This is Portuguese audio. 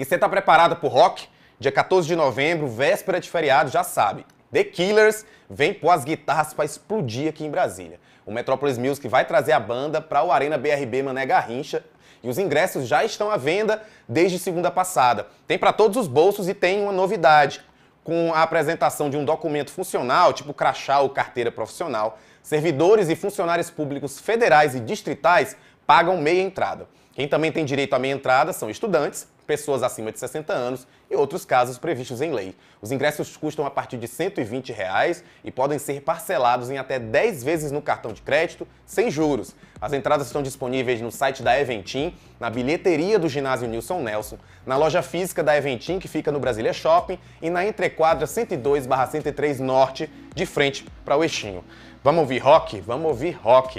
E você tá preparado pro rock? Dia 14 de novembro, véspera de feriado, já sabe. The Killers vem pôr as guitarras para explodir aqui em Brasília. O Metropolis Music vai trazer a banda para o Arena BRB Mané Garrincha e os ingressos já estão à venda desde segunda passada. Tem para todos os bolsos e tem uma novidade. Com a apresentação de um documento funcional, tipo crachá ou carteira profissional, servidores e funcionários públicos federais e distritais pagam meia entrada. Quem também tem direito à meia entrada são estudantes, pessoas acima de 60 anos e outros casos previstos em lei. Os ingressos custam a partir de 120 reais e podem ser parcelados em até 10 vezes no cartão de crédito, sem juros. As entradas estão disponíveis no site da Eventim, na bilheteria do ginásio Nilson Nelson, na loja física da Eventim, que fica no Brasília Shopping, e na entrequadra 102-103 Norte, de frente para o Eixinho. Vamos ouvir rock? Vamos ouvir rock.